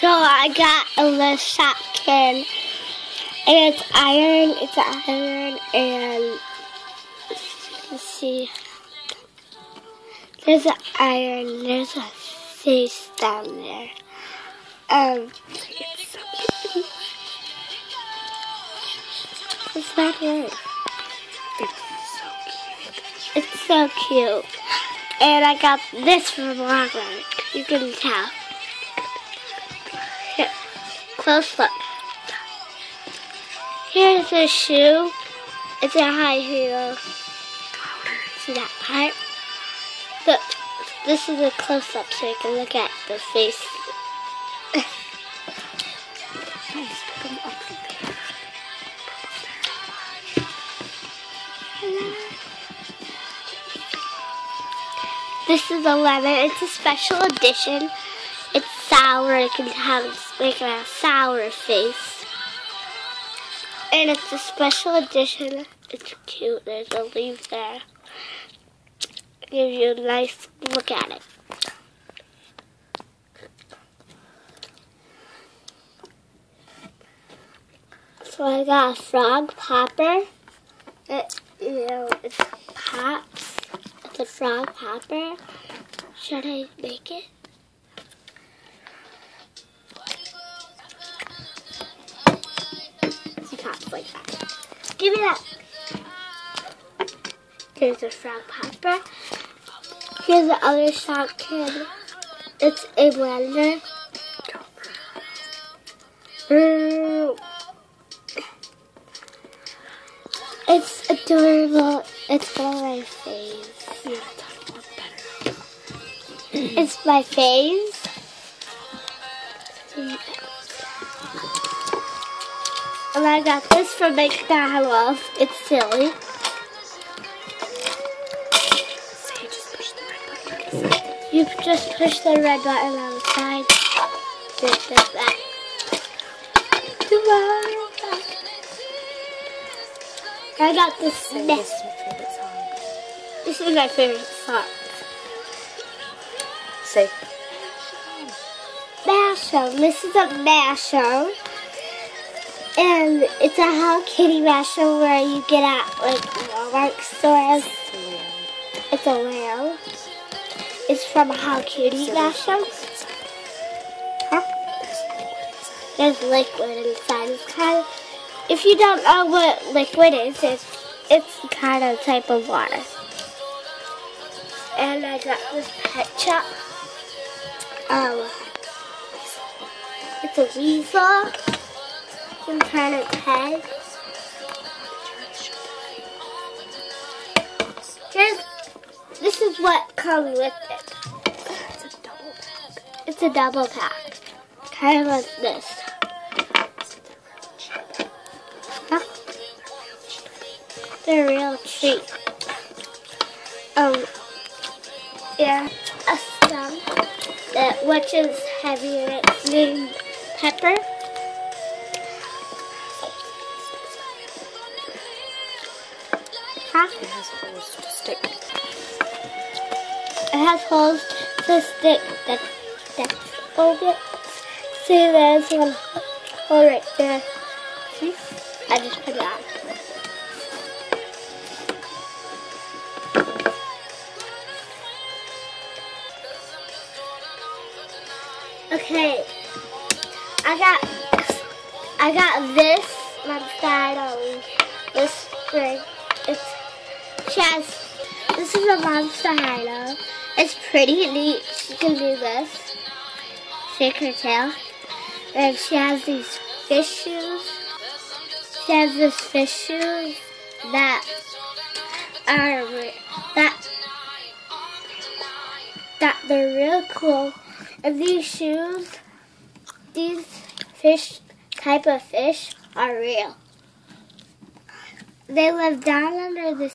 So I got a little Shopkin. And it's iron, it's iron, and let's see. There's an iron, there's a face down there. Um, it's cute. Not right. It's so cute. And I got this from Walmart. You can tell. Close look. Here's a shoe. It's a high heel. See that part? Look, this is a close up so you can look at the face. This is a lemon. It's a special edition. Sour. It can have make a sour face. And it's a special edition. It's cute. There's a leaf there. Give you a nice look at it. So I got a frog popper. It, you know, it pops. It's a frog popper. Should I make it? Pops like that. Give me that. Here's a frog popper. Here's the other Shopkin. It's a blender. Mm. It's adorable. It's for my face. It's my face. And I got this from McDonald's. It's silly. You just push the red button on the side. Just like that. I got this. Say this is your favorite song. This is my favorite song. Say Mashup. This is a mashup. And it's a Hello Kitty mashup where you get at like Walmart stores. It's a lamb. It's from Hello Kitty mashup. Huh? There's liquid inside. It's kind of, if you don't know what liquid is, it's it's kind of type of water. And I got this pet shop. Um, it's a weasel. Head. Here's, this is what comes with it. it's a double pack. Kind of like this. They're real treat. Um, yeah, a stump that which is heavy and it's named Pepper. Huh? It has holes to stick. It has holes to stick that hold it. See, there's one hole right there. See? I just put it on. Okay, I got I got this monster on this spring. It's has this is a monster hilo. It's pretty neat. She can do this. Shake her tail. And she has these fish shoes. She has these fish shoes that are re- that that they're real cool. And these shoes, these fish type of fish are real. They live down under the